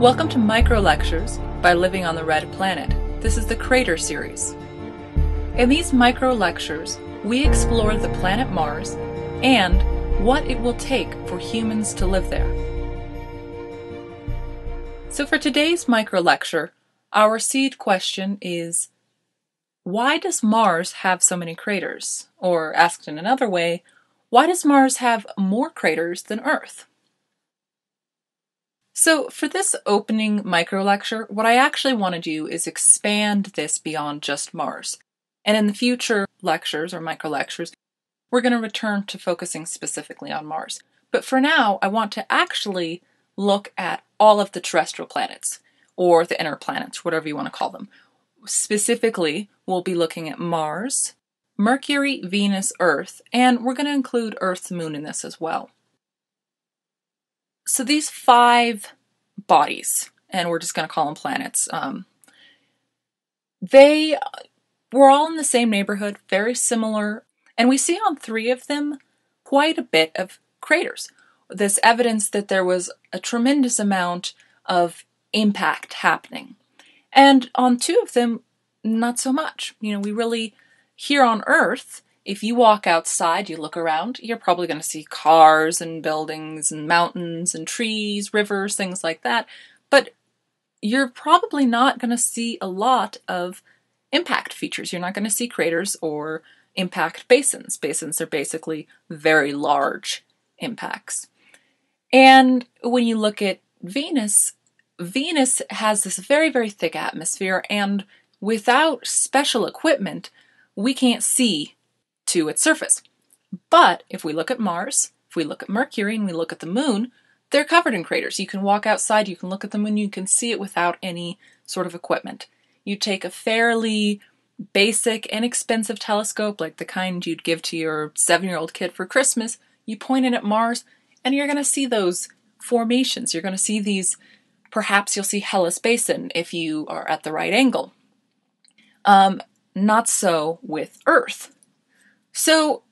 Welcome to Micro Lectures by Living on the Red Planet. This is the Crater series. In these micro lectures, we explore the planet Mars and what it will take for humans to live there. So, for today's micro lecture, our seed question is Why does Mars have so many craters? Or, asked in another way, why does Mars have more craters than Earth? So, for this opening micro lecture, what I actually want to do is expand this beyond just Mars. And in the future lectures or micro lectures, we're going to return to focusing specifically on Mars. But for now, I want to actually look at all of the terrestrial planets, or the inner planets, whatever you want to call them. Specifically, we'll be looking at Mars, Mercury, Venus, Earth, and we're going to include Earth's moon in this as well. So these five bodies, and we're just going to call them planets, um, they were all in the same neighborhood, very similar, and we see on three of them quite a bit of craters. This evidence that there was a tremendous amount of impact happening. And on two of them, not so much. You know, we really, here on Earth, if you walk outside, you look around, you're probably going to see cars and buildings and mountains and trees, rivers, things like that. But you're probably not going to see a lot of impact features. You're not going to see craters or impact basins. Basins are basically very large impacts. And when you look at Venus, Venus has this very, very thick atmosphere, and without special equipment, we can't see to its surface. But if we look at Mars, if we look at Mercury, and we look at the moon, they're covered in craters. You can walk outside, you can look at the moon, you can see it without any sort of equipment. You take a fairly basic, inexpensive telescope, like the kind you'd give to your seven year old kid for Christmas, you point it at Mars, and you're going to see those formations. You're going to see these, perhaps you'll see Hellas Basin if you are at the right angle. Um, not so with Earth. So,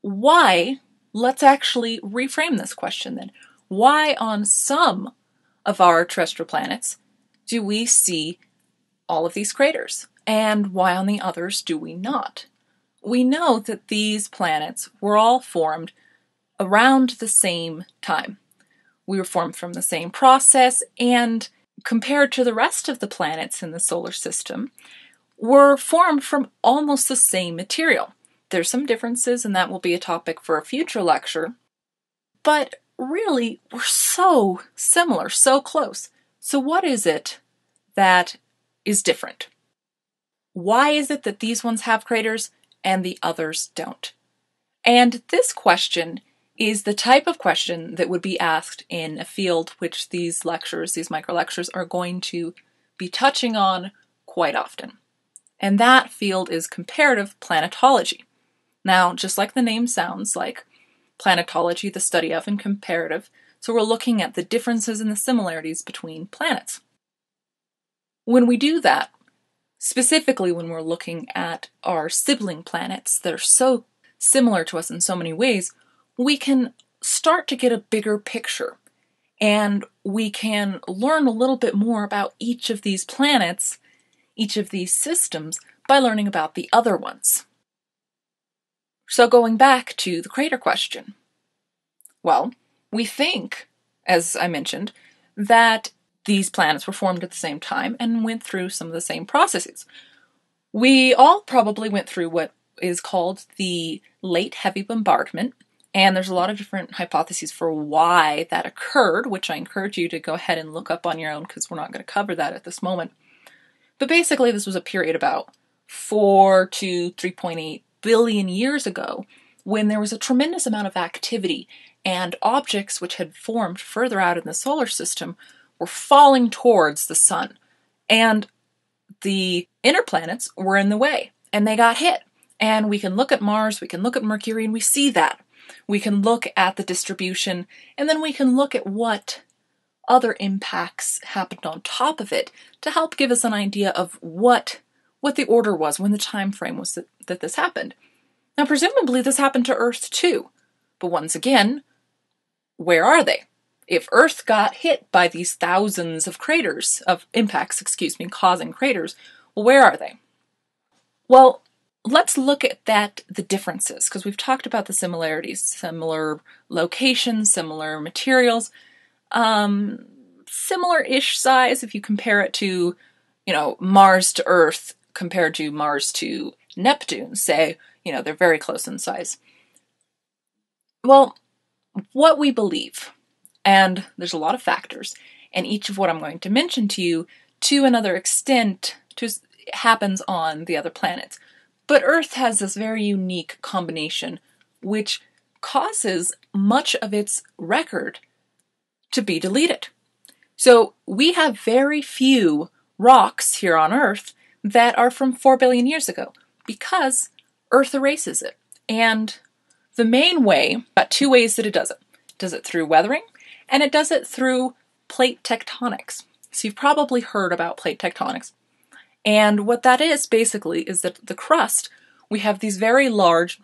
why? Let's actually reframe this question then. Why, on some of our terrestrial planets, do we see all of these craters? And why on the others do we not? We know that these planets were all formed around the same time. We were formed from the same process, and compared to the rest of the planets in the solar system, were formed from almost the same material. There's some differences, and that will be a topic for a future lecture. But really, we're so similar, so close. So, what is it that is different? Why is it that these ones have craters and the others don't? And this question is the type of question that would be asked in a field which these lectures, these micro lectures, are going to be touching on quite often. And that field is comparative planetology. Now, just like the name sounds like, planetology, the study of, and comparative, so we're looking at the differences and the similarities between planets. When we do that, specifically when we're looking at our sibling planets that are so similar to us in so many ways, we can start to get a bigger picture and we can learn a little bit more about each of these planets, each of these systems, by learning about the other ones. So, going back to the crater question. Well, we think, as I mentioned, that these planets were formed at the same time and went through some of the same processes. We all probably went through what is called the late heavy bombardment, and there's a lot of different hypotheses for why that occurred, which I encourage you to go ahead and look up on your own because we're not going to cover that at this moment. But basically, this was a period about 4 to 3.8 billion years ago when there was a tremendous amount of activity and objects which had formed further out in the solar system were falling towards the sun. And the inner planets were in the way and they got hit. And we can look at Mars, we can look at Mercury, and we see that. We can look at the distribution, and then we can look at what other impacts happened on top of it to help give us an idea of what what the order was when the time frame was that, that this happened. Now, presumably, this happened to Earth too. But once again, where are they? if Earth got hit by these thousands of craters, of impacts, excuse me, causing craters, well, where are they? Well, let's look at that the differences because we've talked about the similarities, similar locations, similar materials, um, similar-ish size if you compare it to, you know, Mars to Earth compared to Mars to Neptune, say, you know, they're very close in size. Well, what we believe, and there's a lot of factors, and each of what I'm going to mention to you, to another extent, to, happens on the other planets. But Earth has this very unique combination, which causes much of its record to be deleted. So we have very few rocks here on Earth that are from 4 billion years ago because Earth erases it. And the main way, got two ways that it does it. does it through weathering and it does it through plate tectonics. So you've probably heard about plate tectonics. And what that is basically is that the crust, we have these very large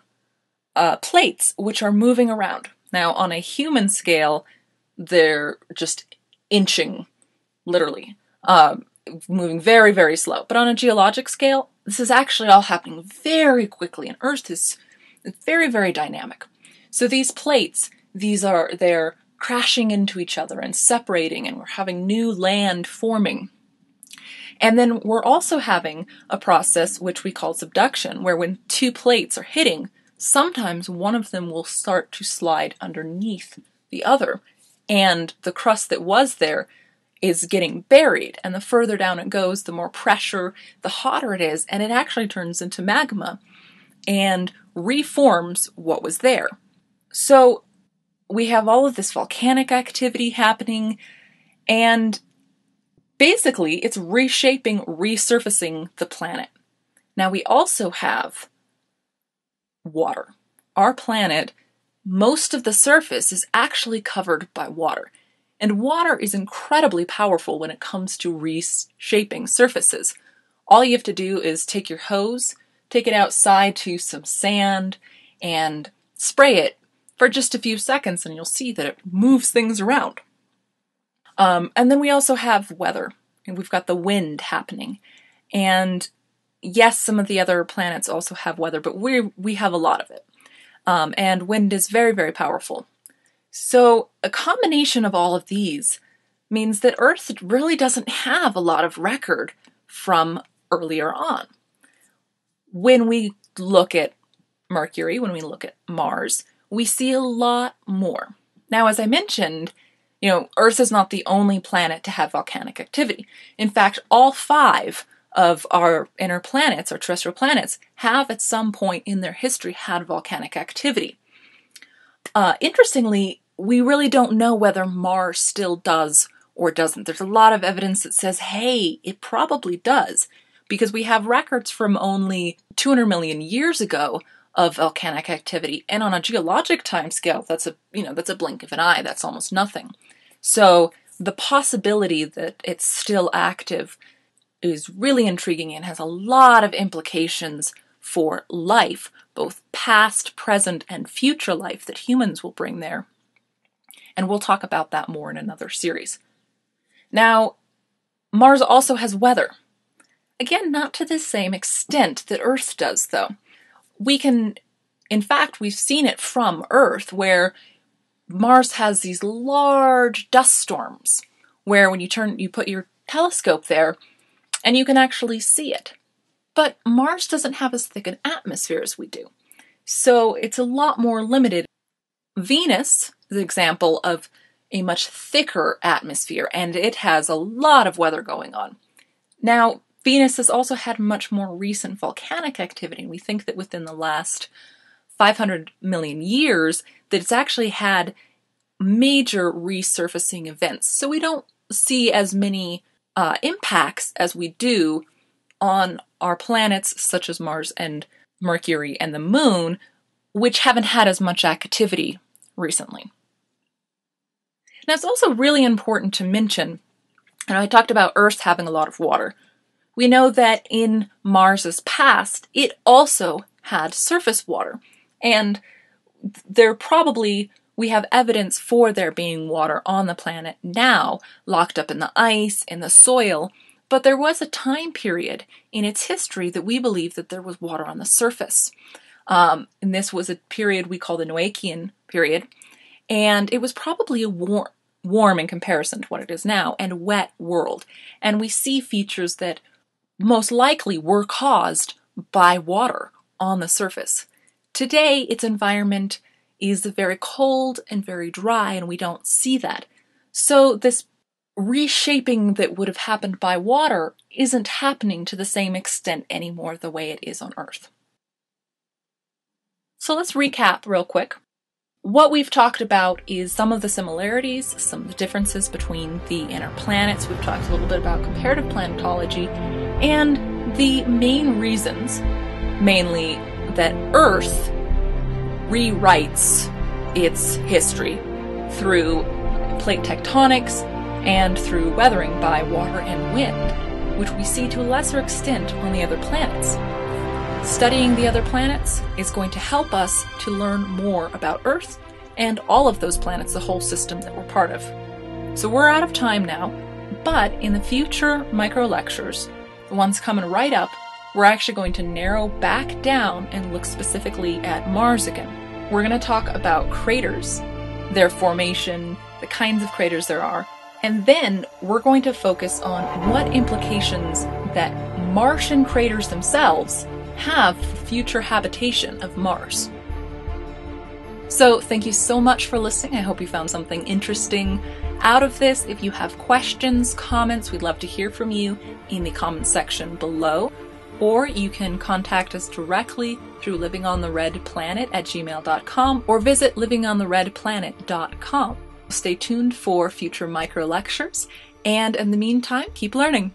uh, plates which are moving around. Now, on a human scale, they're just inching, literally, uh, moving very, very slow. But on a geologic scale, this is actually all happening very quickly, and Earth is very, very dynamic. So these plates, these are they're crashing into each other and separating, and we're having new land forming. And then we're also having a process which we call subduction, where when two plates are hitting, sometimes one of them will start to slide underneath the other, and the crust that was there is getting buried. And the further down it goes, the more pressure, the hotter it is, and it actually turns into magma and reforms what was there. So we have all of this volcanic activity happening, and basically it's reshaping, resurfacing the planet. Now we also have water. Our planet, most of the surface is actually covered by water. And water is incredibly powerful when it comes to reshaping surfaces. All you have to do is take your hose, take it outside to some sand, and spray it for just a few seconds, and you'll see that it moves things around. Um, and then we also have weather, and we've got the wind happening. And yes, some of the other planets also have weather, but we we have a lot of it. Um, and wind is very very powerful. So, a combination of all of these means that Earth really doesn't have a lot of record from earlier on. When we look at Mercury, when we look at Mars, we see a lot more. Now, as I mentioned, you know, Earth is not the only planet to have volcanic activity. In fact, all five of our inner planets, our terrestrial planets, have at some point in their history had volcanic activity. Uh, interestingly, we really don't know whether Mars still does or doesn't. There's a lot of evidence that says, hey, it probably does, because we have records from only 200 million years ago of volcanic activity, and on a geologic timescale, that's a you know that's a blink of an eye. That's almost nothing. So the possibility that it's still active is really intriguing and has a lot of implications for life, both past, present, and future life that humans will bring there and we'll talk about that more in another series. Now, Mars also has weather. Again, not to the same extent that Earth does, though. We can, in fact, we've seen it from Earth where Mars has these large dust storms where when you turn, you put your telescope there and you can actually see it. But Mars doesn't have as thick an atmosphere as we do. So it's a lot more limited. Venus the example of a much thicker atmosphere, and it has a lot of weather going on. Now, Venus has also had much more recent volcanic activity. We think that within the last 500 million years that it's actually had major resurfacing events. So we don't see as many uh, impacts as we do on our planets such as Mars and Mercury and the Moon, which haven't had as much activity recently. Now, it's also really important to mention, and I talked about Earth having a lot of water. We know that in Mars's past, it also had surface water, and there probably we have evidence for there being water on the planet now, locked up in the ice, in the soil, but there was a time period in its history that we believe that there was water on the surface. Um, and this was a period we call the Noachian period, and it was probably a warm, warm in comparison to what it is now, and wet world. And we see features that most likely were caused by water on the surface. Today, its environment is very cold and very dry, and we don't see that. So, this reshaping that would have happened by water isn't happening to the same extent anymore the way it is on Earth. So, let's recap real quick. What we've talked about is some of the similarities, some of the differences between the inner planets. We've talked a little bit about comparative planetology and the main reasons, mainly that Earth rewrites its history through plate tectonics and through weathering by water and wind, which we see to a lesser extent on the other planets. Studying the other planets is going to help us to learn more about Earth and all of those planets, the whole system that we're part of. So we're out of time now, but in the future micro lectures, the ones coming right up, we're actually going to narrow back down and look specifically at Mars again. We're going to talk about craters, their formation, the kinds of craters there are, and then we're going to focus on what implications that Martian craters themselves have for future habitation of Mars. So, thank you so much for listening. I hope you found something interesting out of this. If you have questions, comments, we'd love to hear from you in the comments section below. Or you can contact us directly through livingontheredplanet at gmail.com or visit livingontheredplanet.com. Stay tuned for future micro lectures, and in the meantime, keep learning.